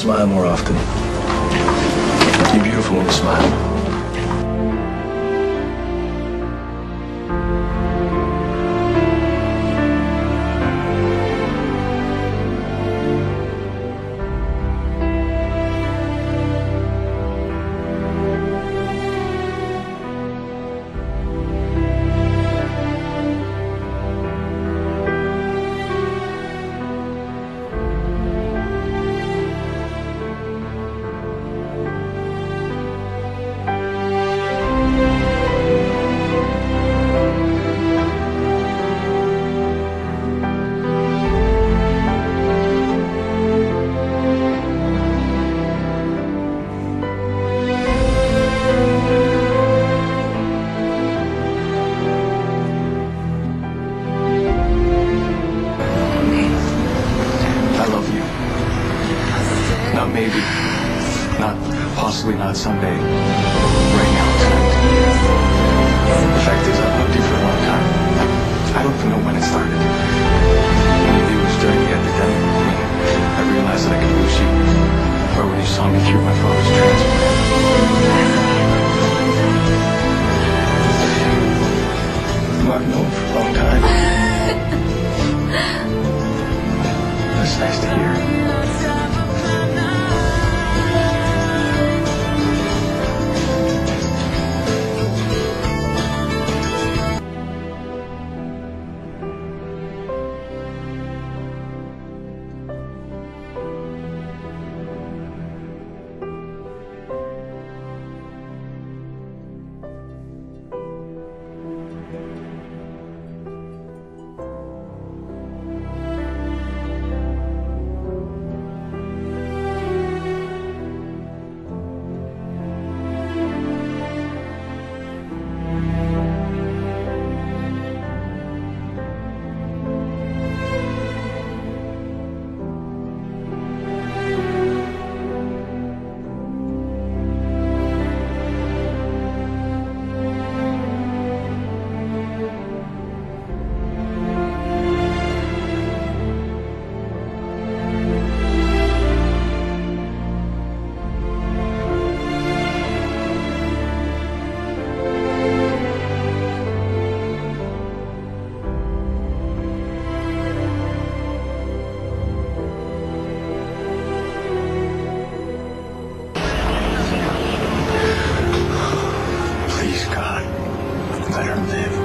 smile more often. You're beautiful when a smile. Not possibly not someday. Right now, tonight. The fact is, I God, better live.